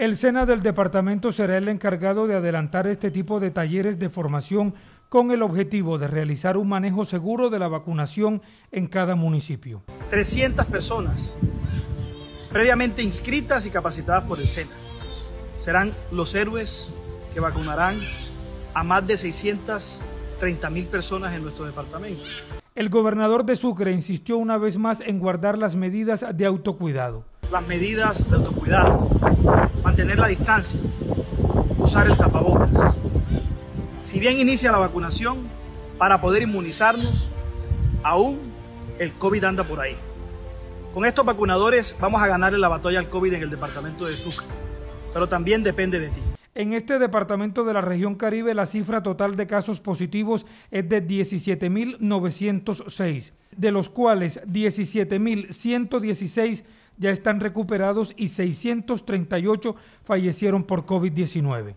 El SENA del departamento será el encargado de adelantar este tipo de talleres de formación con el objetivo de realizar un manejo seguro de la vacunación en cada municipio. 300 personas previamente inscritas y capacitadas por el SENA serán los héroes que vacunarán a más de 630 mil personas en nuestro departamento. El gobernador de Sucre insistió una vez más en guardar las medidas de autocuidado. Las medidas de autocuidado, la distancia, usar el tapabocas. Si bien inicia la vacunación, para poder inmunizarnos, aún el COVID anda por ahí. Con estos vacunadores vamos a ganar la batalla al COVID en el departamento de Sucre, pero también depende de ti. En este departamento de la región Caribe, la cifra total de casos positivos es de 17.906, de los cuales 17.116 ya están recuperados y 638 fallecieron por COVID-19.